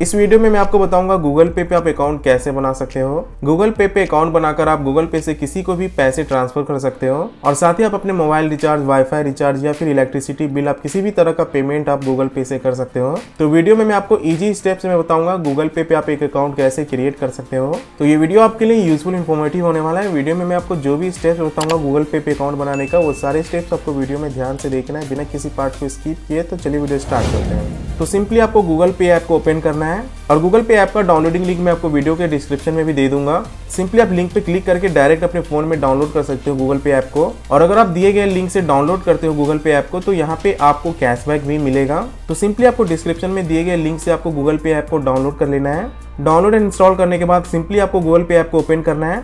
इस वीडियो में मैं आपको बताऊँगा गूगल पे पे आप अकाउंट कैसे बना सकते हो। गूगल पे पे अकाउंट बनाकर आप गूगल पे से किसी को भी पैसे ट्रांसफ़र कर सकते हो। और साथ ही आप अपने मोबाइल रिचार्ज, वाईफाई रिचार्ज या फिर इलेक्ट्रिसिटी बिल, आप किसी भी तरह का पेमेंट आप गूगल पे से कर सकते हो। तो वीडियो में मैं आपको ईजी स्टेप्स में बताऊँगा गूगल पे पे आप एक अकाउंट कैसे क्रिएट कर सकते हो। तो ये वीडियो आपके लिए यूजफुल इन्फॉर्मेटिव होने वाला है। वीडियो में मैं आपको जो भी स्टेप्स बताऊँगा गूगल पे पे अकाउंट बनाने का, वो सारे स्टेप्स आपको वीडियो में ध्यान से देखना है। बिना किसी पार्ट को स्किप किए तो चलिए वीडियो स्टार्ट करते हैं। तो सिंपली आपको गूगल पे ऐप को ओपन करना है। और गूगल पे ऐप का डाउनलोडिंग लिंक मैं आपको वीडियो के डिस्क्रिप्शन में भी दे दूँगा। सिंपली आप लिंक पे क्लिक करके डायरेक्ट अपने फ़ोन में डाउनलोड कर सकते हो गूगल पे ऐप को। और अगर आप दिए गए लिंक से डाउनलोड करते हो गूगल पे ऐप को तो यहाँ पे आपको कैशबैक भी मिलेगा। तो सिंपली आपको डिस्क्रिप्शन में दिए गए लिंक से आपको गूगल पे ऐप को डाउनलोड कर लेना है। डाउनलोड एंड इंस्टॉल करने के बाद सिंपली आपको गूगल पे ऐप को ओपन करना है।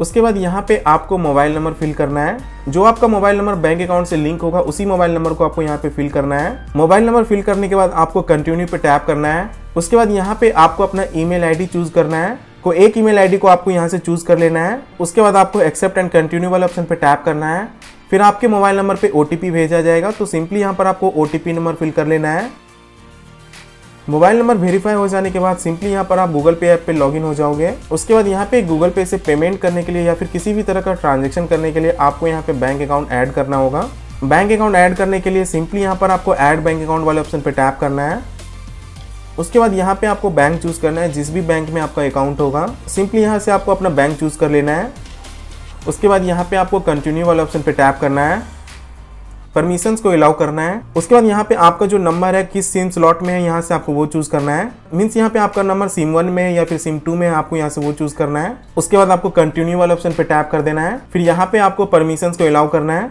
उसके बाद यहाँ पे आपको मोबाइल नंबर फिल करना है। जो आपका मोबाइल नंबर बैंक अकाउंट से लिंक होगा, उसी मोबाइल नंबर को आपको यहाँ पे फिल करना है। मोबाइल नंबर फिल करने के बाद आपको कंटिन्यू पे टैप करना है। उसके बाद यहाँ पे आपको अपना ईमेल आईडी चूज़ करना है। को एक ईमेल आईडी को आपको यहाँ से चूज़ कर लेना है। उसके बाद आपको एक्सेप्ट एंड कंटिन्यू वाले ऑप्शन पे टैप करना है। फिर आपके मोबाइल नंबर पे ओटीपी भेजा जाएगा। तो सिंपली यहाँ पर आपको ओटीपी नंबर फिल कर लेना है। मोबाइल नंबर वेरीफाई हो जाने के बाद सिंपली यहाँ पर आप गूगल पे ऐप पे लॉगिन हो जाओगे। उसके बाद यहाँ पे गूगल पे से पेमेंट करने के लिए या फिर किसी भी तरह का ट्रांजेक्शन करने के लिए आपको यहाँ पे बैंक अकाउंट ऐड करना होगा। बैंक अकाउंट ऐड करने के लिए सिंपली यहाँ पर आपको ऐड बैंक अकाउंट वाले ऑप्शन पर टैप करना है। उसके बाद यहाँ पे आपको बैंक चूज़ करना है, जिस भी बैंक में आपका अकाउंट होगा। सिंपली यहाँ से आपको अपना बैंक चूज़ कर लेना है। उसके बाद यहाँ पे आपको कंटिन्यू वाले ऑप्शन पे टैप करना है। परमिशन को अलाउ करना है। उसके बाद यहाँ पे आपका जो नंबर है, किस सिम स्लॉट में है, यहाँ से आपको वो चूज़ करना है। मीन्स यहाँ पे आपका नंबर सिम वन में या फिर सिम टू में आपको यहाँ से वो चूज़ करना है। उसके बाद आपको कंटिन्यू वाले ऑप्शन पे टैप कर देना है। फिर यहाँ पे आपको परमिशन को अलाउ करना है।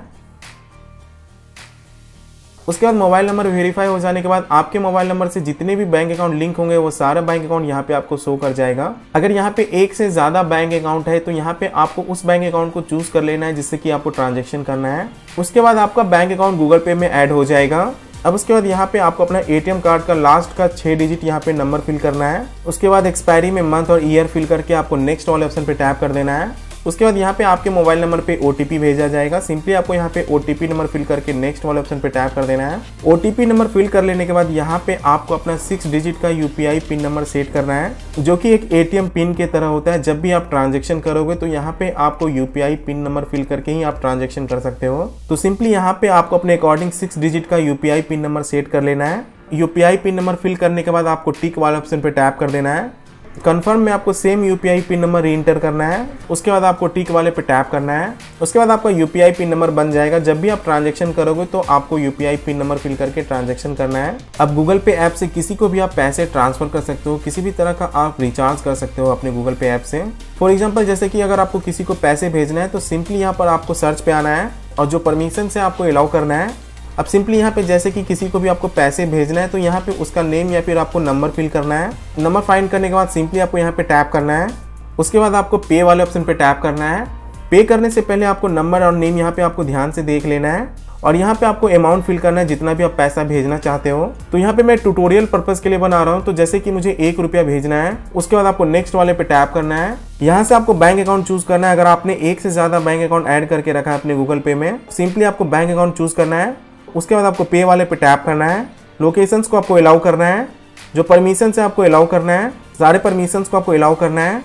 उसके बाद मोबाइल नंबर वेरीफाई हो जाने के बाद आपके मोबाइल नंबर से जितने भी बैंक अकाउंट लिंक होंगे, वो सारा बैंक अकाउंट यहाँ पे आपको शो कर जाएगा। अगर यहाँ पे एक से ज़्यादा बैंक अकाउंट है तो यहाँ पे आपको उस बैंक अकाउंट को चूज़ कर लेना है, जिससे कि आपको ट्रांजेक्शन करना है। उसके बाद आपका बैंक अकाउंट गूगल पे में ऐड हो जाएगा। अब उसके बाद यहाँ पे आपको अपना एटीएम कार्ड का लास्ट का छह डिजिट यहाँ पे नंबर फिल करना है। उसके बाद एक्सपायरी में मंथ और ईयर फिल करके आपको नेक्स्ट वाले ऑप्शन पे टैप कर देना है। उसके बाद यहाँ पे आपके मोबाइल नंबर पे ओटीपी भेजा जाएगा। सिंपली आपको यहाँ पे ओटीपी नंबर फिल करके नेक्स्ट वाले ऑप्शन पे टैप कर देना है। ओटीपी नंबर फिल कर लेने के बाद यहाँ पे आपको अपना सिक्स डिजिट का यूपीआई पिन नंबर सेट करना है, जो कि एक एटीएम पिन के तरह होता है। जब भी आप ट्रांजेक्शन करोगे तो यहाँ पे आपको यूपीआई पिन नंबर फिल करके ही आप ट्रांजेक्शन कर सकते हो। तो सिंपली यहाँ पे आपको अपने अकॉर्डिंग सिक्स डिजिट का यूपीआई पिन नंबर सेट कर लेना है। यूपीआई पिन नंबर फिल करने के बाद आपको टिक वाले ऑप्शन पे टैप कर देना है। कंफर्म में आपको सेम यूपीआई पिन नंबर री करना है। उसके बाद आपको टिक वाले पे टैप करना है। उसके बाद आपका यूपीआई पिन नंबर बन जाएगा। जब भी आप ट्रांजेक्शन करोगे तो आपको यूपीआई पिन नंबर फिल करके ट्रांजेक्शन करना है। अब गूगल पे ऐप से किसी को भी आप पैसे ट्रांसफ़र कर सकते हो। किसी भी तरह का आप रिचार्ज कर सकते हो अपने गूगल पे ऐप से। फॉर एग्ज़ाम्पल जैसे कि अगर आपको किसी को पैसे भेजना है तो सिंपली यहाँ पर आपको सर्च पे आना है और जो परमिशन से आपको अलाउ करना है अब सिंपली यहाँ पे जैसे कि किसी को भी आपको पैसे भेजना है तो यहाँ पे उसका नेम या फिर आपको नंबर फिल करना है। नंबर फाइंड करने के बाद सिंपली आपको यहाँ पे टैप करना है। उसके बाद आपको पे वाले ऑप्शन पे टैप करना है। पे करने से पहले आपको नंबर और नेम यहाँ पे आपको ध्यान से देख लेना है। और यहाँ पे आपको अमाउंट फिल करना है, जितना भी आप पैसा भेजना चाहते हो। तो यहाँ पे मैं ट्यूटोरियल पर्पज के लिए बना रहा हूँ तो जैसे कि मुझे एक रुपया भेजना है, उसके बाद आपको नेक्स्ट वाले पे टैप करना है। यहाँ से आपको बैंक अकाउंट चूज़ करना है। अगर आपने एक से ज़्यादा बैंक अकाउंट ऐड करके रखा है अपने गूगल पे में सिंपली आपको बैंक अकाउंट चूज़ करना है। उसके बाद आपको पे वाले पे टैप करना है। लोकेशंस को आपको अलाउ करना है। जो परमिशन है, आपको अलाउ करना है। सारे परमिशन को आपको अलाउ करना है।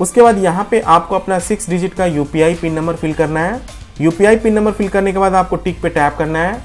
उसके बाद यहाँ पे आपको अपना सिक्स डिजिट का यूपीआई पिन नंबर फिल करना है। यूपीआई पिन नंबर फिल करने के बाद आपको टिक पे टैप करना है।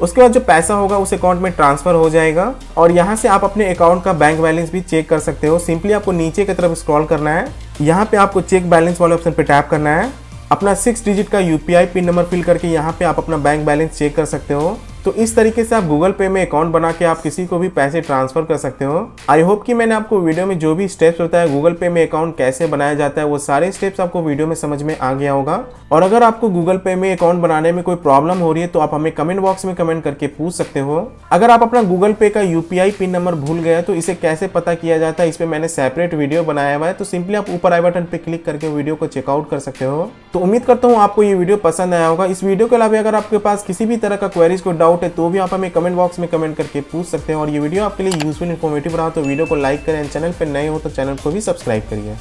उसके बाद जो पैसा होगा, उस अकाउंट में ट्रांसफ़र हो जाएगा। और यहाँ से आप अपने अकाउंट का बैंक बैलेंस भी चेक कर सकते हो। सिंपली आपको नीचे की तरफ़ स्क्रॉल करना है। यहाँ पे आपको चेक बैलेंस वाले ऑप्शन पे टैप करना है। अपना सिक्स डिजिट का यूपीआई पिन नंबर फिल करके यहाँ पे आप अपना बैंक बैलेंस चेक कर सकते हो। तो इस तरीके से आप गूगल पे में अकाउंट बना के आप किसी को भी पैसे ट्रांसफ़र कर सकते हो। आई होप कि मैंने आपको वीडियो में जो भी स्टेप्स है गूगल पे में अकाउंट कैसे बनाया जाता है, वो सारे स्टेप्स आपको वीडियो में समझ में आ गया होगा। और अगर आपको गूगल पे में अकाउंट बनाने में कोई प्रॉब्लम हो रही है तो आप हमें कमेंट बॉक्स में कमेंट करके पूछ सकते हो। अगर आप अपना गूगल पे का यूपीआई पिन नंबर भूल गए तो इसे कैसे पता किया जाता है? इस पर मैंने सेपरेट वीडियो बनाया हुआ है तो सिंपली आप ऊपर आई बटन पे क्लिक करके वीडियो को चेकआउट कर सकते हो। तो उम्मीद करता हूँ आपको ये वीडियो पसंद आया होगा। इस वीडियो के अलावा अगर आपके पास किसी भी तरह का क्वेरीज को डाउट है तो भी आप हमें कमेंट बॉक्स में कमेंट करके पूछ सकते हैं। और ये वीडियो आपके लिए यूजफुल इन्फॉर्मेटिव रहा तो वीडियो को लाइक करें। चैनल पर नए हो तो चैनल को भी सब्सक्राइब करिए।